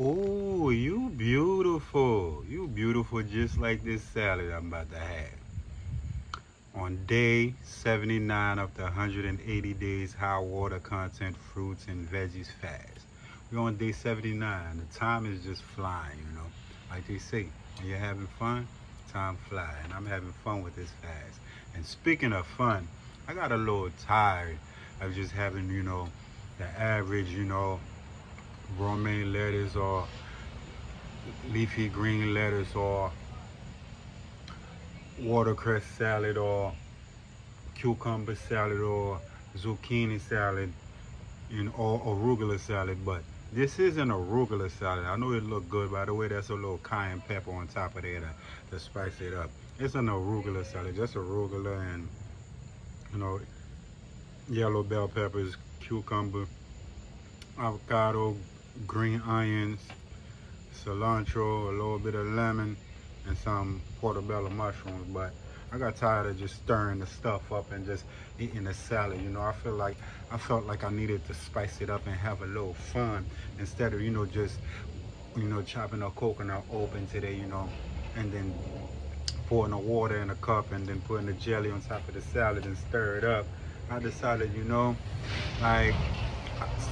Oh, you beautiful. You beautiful just like this salad I'm about to have. On day 79 of the 180 days high water content fruits and veggies fast. We're on day 79. The time is just flying, you know. Like they say, when you're having fun, time fly. And I'm having fun with this fast. And speaking of fun, I got a little tired of just having, you know, the average, you know, romaine lettuce or leafy green lettuce or watercress salad or cucumber salad or zucchini salad and or arugula salad. But this isn't arugula salad. I know it look good. By the way that's a little cayenne pepper on top of there to, to spice it up. It's an arugula salad just arugula and you know yellow bell peppers cucumber avocado green onions, cilantro, a little bit of lemon, and some portobello mushrooms. But I got tired of just stirring the stuff up and just eating the salad. You know, I feel like I felt like I needed to spice it up and have a little fun instead of you know just you know chopping a coconut open today. You know, and then pouring the water in a cup and then putting the jelly on top of the salad and stir it up. I decided, you know, like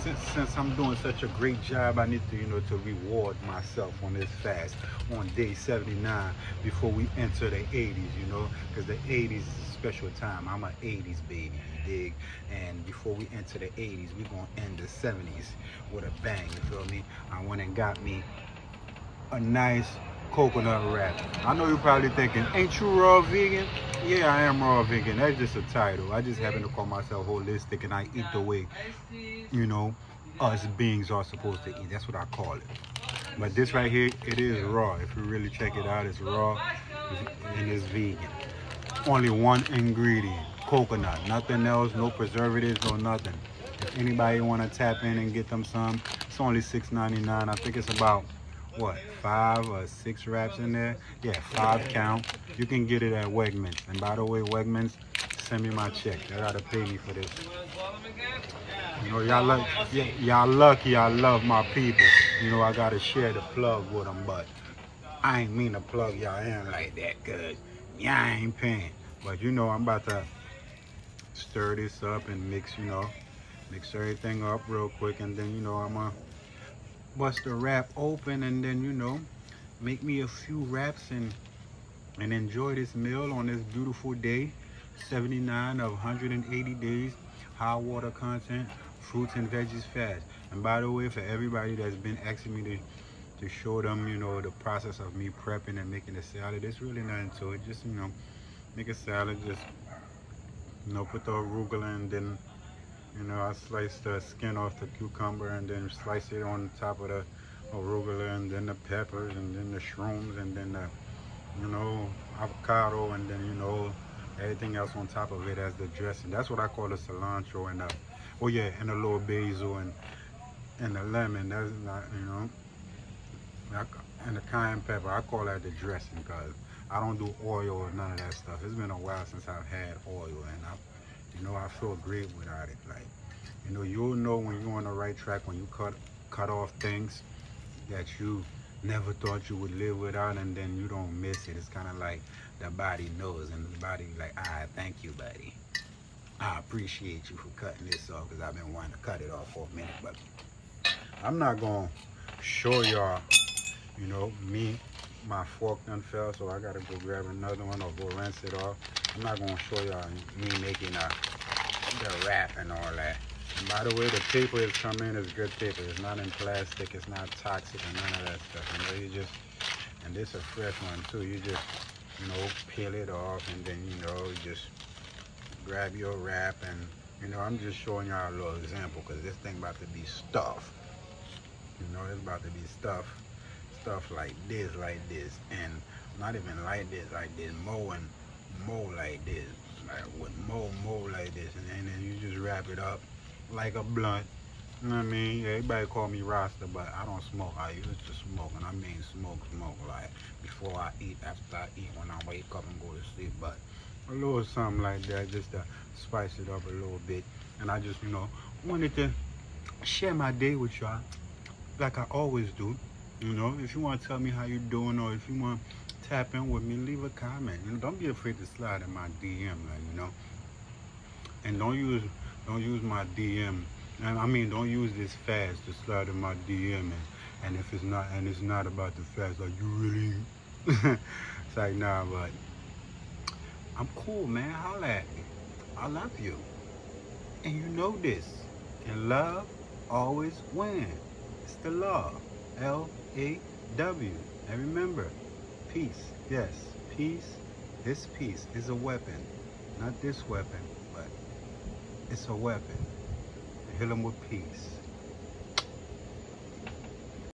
since, since I'm doing such a great job, I need to, you know, to reward myself on this fast on day 79 before we enter the 80s, you know, because the 80s is a special time. I'm an 80s baby, dig? And before we enter the 80s, we're going to end the 70s with a bang, you feel me? I went and got me a nice coconut wrap. I know you're probably thinking, ain't you raw vegan? Yeah, I am raw vegan. That's just a title. I just happen to call myself holistic and I eat the way, you know, us beings are supposed to eat. That's what I call it. But this right here, it is raw. If you really check it out, it's raw and it's vegan. Only one ingredient, coconut. Nothing else, no preservatives, no nothing. If anybody want to tap in and get them some, it's only $6.99. I think it's about what five or six wraps in there? Yeah five count. You can get it at wegmans. And by the way wegmans send me my check. They gotta pay me for this. You know y'all lucky y'all lucky i love my people. You know i gotta share the plug with them but i ain't mean to plug y'all in like that cuz y'all ain't paying. But you know i'm about to stir this up and mix you know mix everything up real quick and then you know i'm gonna bust the wrap open and then you know make me a few wraps and and enjoy this meal on this beautiful day. 79 of 180 days high water content fruits and veggies fast. And by the way for everybody that's been asking me to to show them you know the process of me prepping and making the salad it's really nothing to it. Just you know make a salad just you know put the arugula and then you know, I slice the skin off the cucumber and then slice it on top of the arugula and then the peppers and then the shrooms and then the, you know, avocado and then, you know, everything else on top of it as the dressing. That's what I call the cilantro and the, oh yeah, and a little basil and, and the lemon. That's not, you know, and the cayenne pepper. I call that the dressing because I don't do oil or none of that stuff. It's been a while since I've had oil and I you know, I feel great without it. Like, you know, you'll know when you're on the right track, when you cut cut off things that you never thought you would live without and then you don't miss it. It's kind of like the body knows and the body like, ah, thank you, buddy. I appreciate you for cutting this off because I've been wanting to cut it off for a minute. But I'm not going to show y'all, you know, me, my fork done fell, so I got to go grab another one or go rinse it off. I'm not going to show y'all me making a, the wrap and all that. And by the way, the paper is coming is good paper. It's not in plastic. It's not toxic and none of that stuff. You know, you just, and this is a fresh one too. You just, you know, peel it off and then, you know, just grab your wrap and, you know, I'm just showing y'all a little example because this thing about to be stuff. You know, it's about to be stuff, stuff like this, like this, and not even like this, like this, mowing mold like this, like with mold, mold like this, and, and then you just wrap it up like a blunt. You know what I mean? Everybody call me Rasta, but I don't smoke. I used to smoke, and I mean smoke, smoke, like before I eat, after I eat, when I wake up and go to sleep. But a little something like that, just to spice it up a little bit. And I just, you know, wanted to share my day with y'all, like I always do. You know, if you want to tell me how you're doing or if you want tap in with me, leave a comment. Know, don't be afraid to slide in my DM, man, you know. And don't use don't use my DM. And I mean, don't use this fast to slide in my DM. And, and if it's not and it's not about the fast, like you really, it's like nah, but I'm cool, man. Holla at me. I love you, and you know this. And love always wins. It's the law. L A W. And remember, peace. Yes, peace. This peace is a weapon. Not this weapon, but it's a weapon. Hit them with peace.